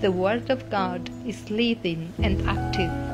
the Word of God is living and active.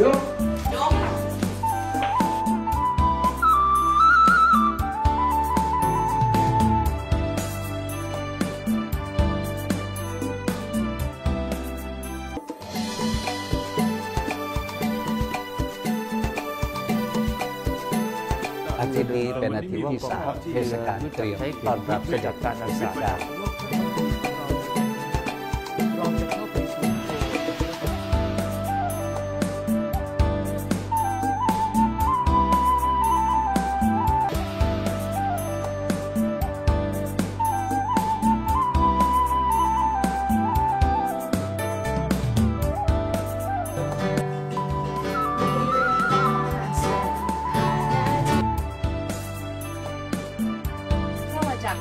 ยกยกอาทิตย์นี้เป็นอาทิตย์ที่สามเทศกาลเตรียมตอนรับเสด็จการนักศึกษาเรา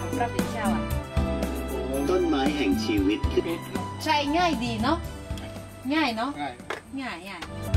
เข้ามาจากของพระปิ่นเจ้าอะต้นไม้แห่งชีวิต ใช้ง่ายดีเนาะ ง่ายเนาะ ง่ายง่ายง่าย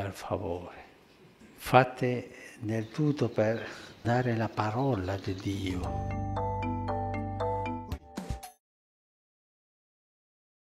per favore, fate del tutto per dare la parola di Dio